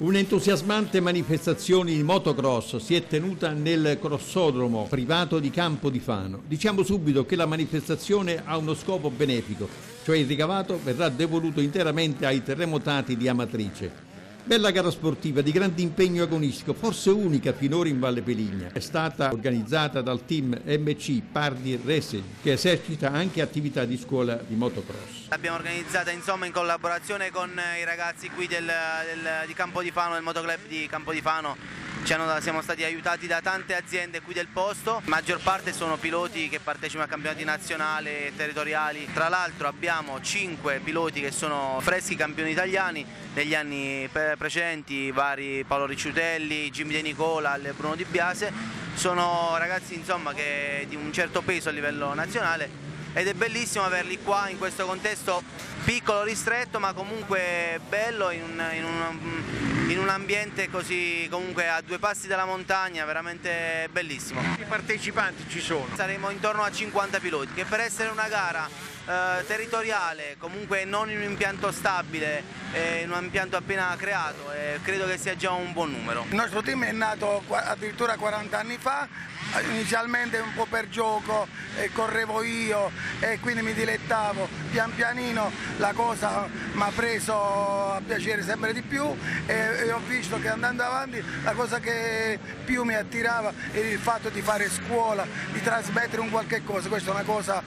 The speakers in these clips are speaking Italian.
Un'entusiasmante manifestazione di motocross si è tenuta nel crossodromo privato di Campo di Fano. Diciamo subito che la manifestazione ha uno scopo benefico, cioè il ricavato verrà devoluto interamente ai terremotati di Amatrice. Bella gara sportiva di grande impegno agonistico, forse unica finora in Valle Peligna. È stata organizzata dal team MC Pardi Racing che esercita anche attività di scuola di motocross. L'abbiamo organizzata insomma in collaborazione con i ragazzi qui del, del, di Campodifano, del motoclub di Campodifano hanno, siamo stati aiutati da tante aziende qui del posto, maggior parte sono piloti che partecipano a campionati nazionali e territoriali, tra l'altro abbiamo 5 piloti che sono freschi campioni italiani negli anni precedenti, vari Paolo Ricciutelli, Jimmy De Nicola, Bruno Di Biase, sono ragazzi insomma, che di un certo peso a livello nazionale ed è bellissimo averli qua in questo contesto piccolo, ristretto ma comunque bello in un, in un, in un ambiente così comunque a due passi dalla montagna, veramente bellissimo. Quanti partecipanti ci sono? Saremo intorno a 50 piloti che per essere una gara eh, territoriale, comunque non in un impianto stabile, eh, in un impianto appena creato, eh, credo che sia già un buon numero. Il nostro team è nato addirittura 40 anni fa, inizialmente un po' per gioco, e correvo io e quindi mi dilettavo, pian pianino la cosa mi ha preso a piacere sempre di più e, e, ho visto che andando avanti la cosa che più mi attirava era il fatto di fare scuola, di trasmettere un qualche cosa, questa è una cosa,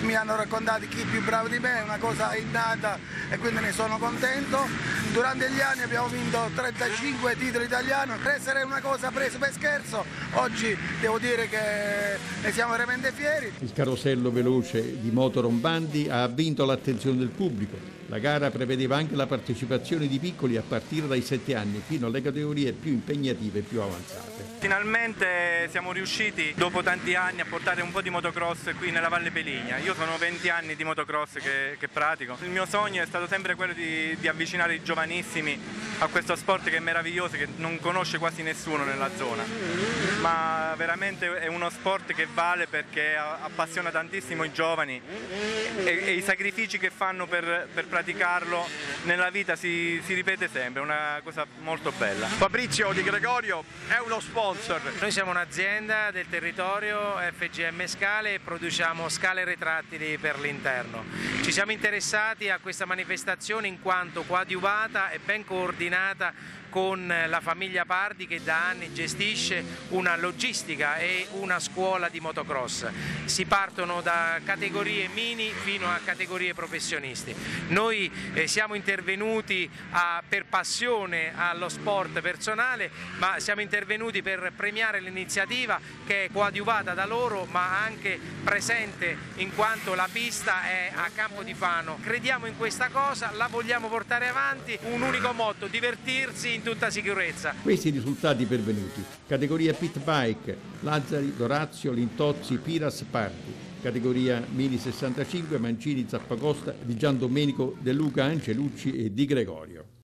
mi hanno raccontato chi più bravo di me, è una cosa innata e quindi ne sono contento. Durante gli anni abbiamo vinto 35 titoli italiani, essere una cosa presa per scherzo, oggi devo dire che ne siamo veramente fieri. Il carosello veloce di Moto Rombandi ha vinto l'attenzione del pubblico. La gara prevedeva anche la partecipazione di piccoli a partire dai 7 anni fino alle categorie più impegnative e più avanzate. Finalmente siamo riusciti dopo tanti anni a portare un po' di motocross qui nella Valle Peligna. Io sono 20 anni di motocross che, che pratico. Il mio sogno è stato sempre quello di, di avvicinare i giovanissimi a questo sport che è meraviglioso, che non conosce quasi nessuno nella zona. Ma veramente è uno sport che vale perché appassiona tantissimo i giovani e, e i sacrifici che fanno per, per praticarlo nella vita si, si, ripete sempre, è una cosa molto bella. Fabrizio Di Gregorio è uno sponsor. Noi siamo un'azienda del territorio FGM Scale e produciamo scale retrattili per l'interno. Ci siamo interessati a questa manifestazione in quanto coadiuvata e ben coordinata con la famiglia Pardi che da anni gestisce una logistica e una scuola di motocross. Si partono da categorie mini fino a categorie professionisti. Noi eh, siamo intervenuti a, per passione allo sport personale, ma siamo intervenuti per premiare l'iniziativa che è coadiuvata da loro ma anche presente in quanto la pista è a Campo di Fano. Crediamo in questa cosa, la vogliamo portare avanti, un unico motto, divertirsi tutta sicurezza. Questi risultati pervenuti. Categoria Pit Bike, Lazzari, Dorazio, Lintozzi, Piras, Parti. Categoria Mini 65, Mancini, Zappacosta, di Gian Domenico, De Luca, Ancelucci e Di Gregorio.